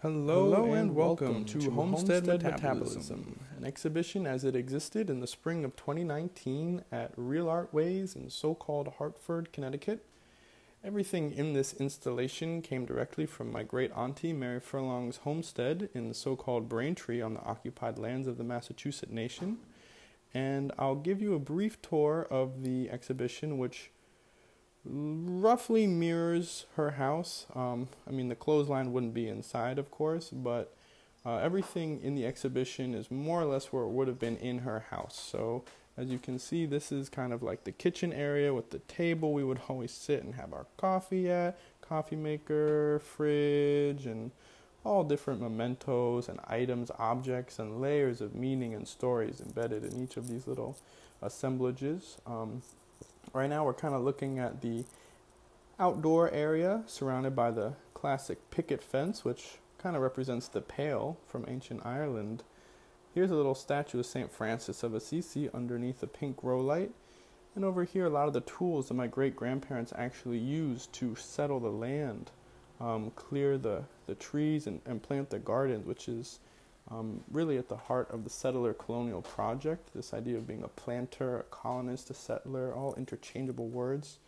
Hello, Hello and welcome, welcome to, to Homestead, Homestead Metabolism, Metabolism. an exhibition as it existed in the spring of 2019 at Real Art Ways in so called Hartford, Connecticut. Everything in this installation came directly from my great auntie Mary Furlong's homestead in the so called Braintree on the occupied lands of the Massachusetts Nation. And I'll give you a brief tour of the exhibition, which roughly mirrors her house. Um, I mean, the clothesline wouldn't be inside, of course, but uh, everything in the exhibition is more or less where it would have been in her house. So, as you can see, this is kind of like the kitchen area with the table we would always sit and have our coffee at, coffee maker, fridge, and all different mementos and items, objects, and layers of meaning and stories embedded in each of these little assemblages. Um, right now, we're kind of looking at the outdoor area surrounded by the classic picket fence, which kind of represents the pale from ancient Ireland. Here's a little statue of St. Francis of Assisi underneath a pink row light. And over here, a lot of the tools that my great grandparents actually used to settle the land, um, clear the, the trees, and, and plant the gardens, which is um, really at the heart of the settler colonial project. This idea of being a planter, a colonist, a settler, all interchangeable words.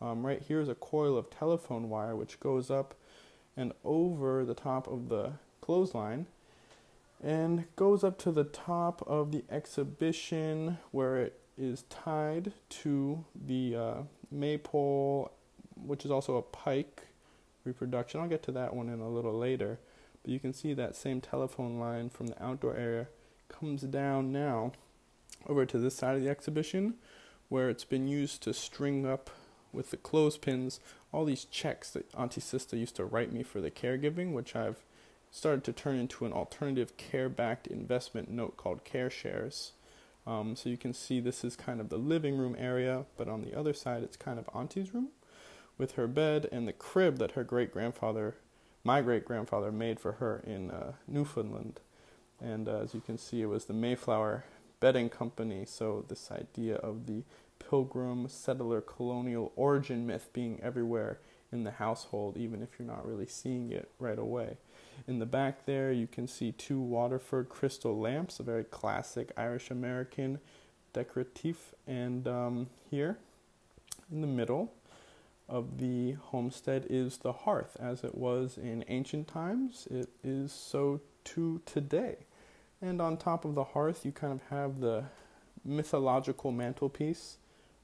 Um, right here is a coil of telephone wire which goes up and over the top of the clothesline and goes up to the top of the exhibition where it is tied to the uh, maypole, which is also a pike reproduction. I'll get to that one in a little later. But you can see that same telephone line from the outdoor area comes down now over to this side of the exhibition where it's been used to string up with the clothespins all these checks that Auntie Sista used to write me for the caregiving, which I've started to turn into an alternative care backed investment note called Care Shares. Um, so you can see this is kind of the living room area, but on the other side it's kind of Auntie's room with her bed and the crib that her great grandfather, my great grandfather, made for her in uh, Newfoundland. And uh, as you can see, it was the Mayflower Bedding Company. So this idea of the pilgrim settler colonial origin myth being everywhere in the household, even if you're not really seeing it right away. In the back there, you can see two Waterford crystal lamps, a very classic Irish American decorative. And um, here in the middle of the homestead is the hearth. As it was in ancient times, it is so too today. And on top of the hearth, you kind of have the mythological mantelpiece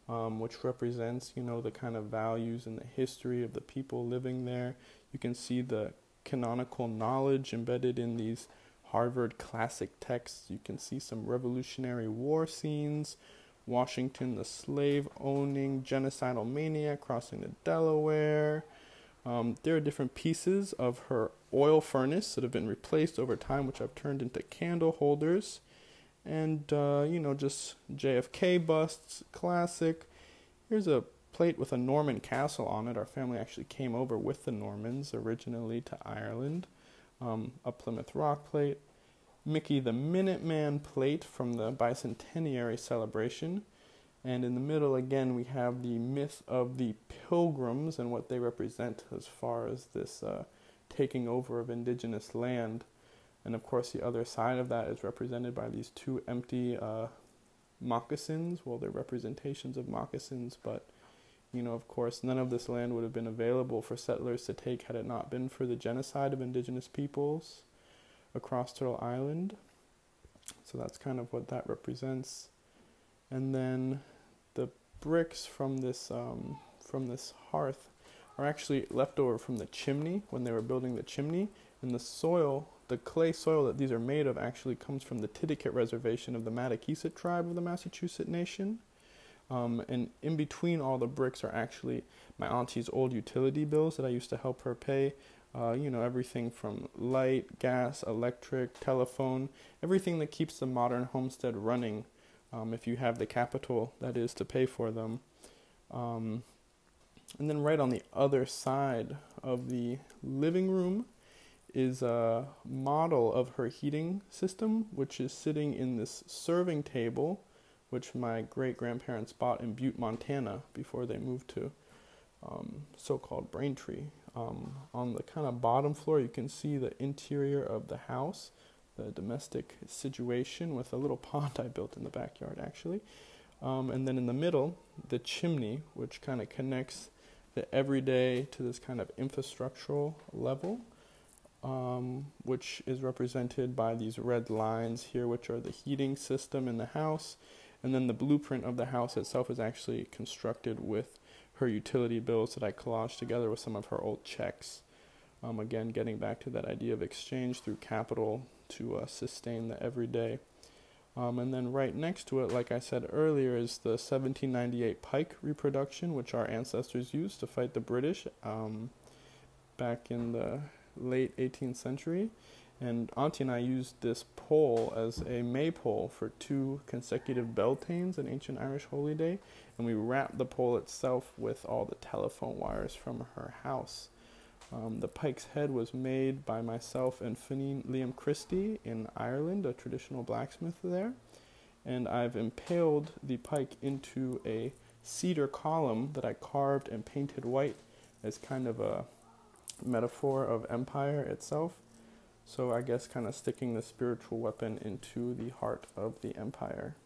um, which represents, you know, the kind of values and the history of the people living there. You can see the canonical knowledge embedded in these Harvard classic texts. You can see some Revolutionary War scenes, Washington, the slave owning genocidal maniac crossing the Delaware. Um, there are different pieces of her oil furnace that have been replaced over time, which I've turned into candle holders and uh, you know just JFK busts, classic. Here's a plate with a Norman castle on it. Our family actually came over with the Normans originally to Ireland. Um, a Plymouth Rock plate, Mickey the Minuteman plate from the bicentenary celebration, and in the middle again we have the myth of the Pilgrims and what they represent as far as this uh, taking over of indigenous land. And of course, the other side of that is represented by these two empty uh, moccasins. Well, they're representations of moccasins, but you know, of course, none of this land would have been available for settlers to take had it not been for the genocide of indigenous peoples across Turtle Island. So that's kind of what that represents. And then the bricks from this um, from this hearth are actually left over from the chimney when they were building the chimney, and the soil the clay soil that these are made of actually comes from the Titicut Reservation of the Mattakeeset tribe of the Massachusetts Nation. Um, and in between all the bricks are actually my auntie's old utility bills that I used to help her pay. Uh, you know, everything from light, gas, electric, telephone, everything that keeps the modern homestead running um, if you have the capital that is to pay for them. Um, and then right on the other side of the living room is a model of her heating system, which is sitting in this serving table, which my great grandparents bought in Butte, Montana, before they moved to um, so called Braintree. Um, on the kind of bottom floor, you can see the interior of the house, the domestic situation with a little pond I built in the backyard actually. Um, and then in the middle, the chimney, which kind of connects the everyday to this kind of infrastructural level, um, which is represented by these red lines here, which are the heating system in the house. And then the blueprint of the house itself is actually constructed with her utility bills that I collaged together with some of her old checks. Um, again, getting back to that idea of exchange through capital to uh, sustain the everyday. Um, and then right next to it, like I said earlier, is the 1798 pike reproduction, which our ancestors used to fight the British um, back in the late 18th century. And Auntie and I used this pole as a maypole for two consecutive Beltanes, an ancient Irish holy day, and we wrapped the pole itself with all the telephone wires from her house. Um, the pike's head was made by myself and Fineen Liam Christie in Ireland, a traditional blacksmith there. And I've impaled the pike into a cedar column that I carved and painted white as kind of a metaphor of empire itself. So I guess kind of sticking the spiritual weapon into the heart of the empire.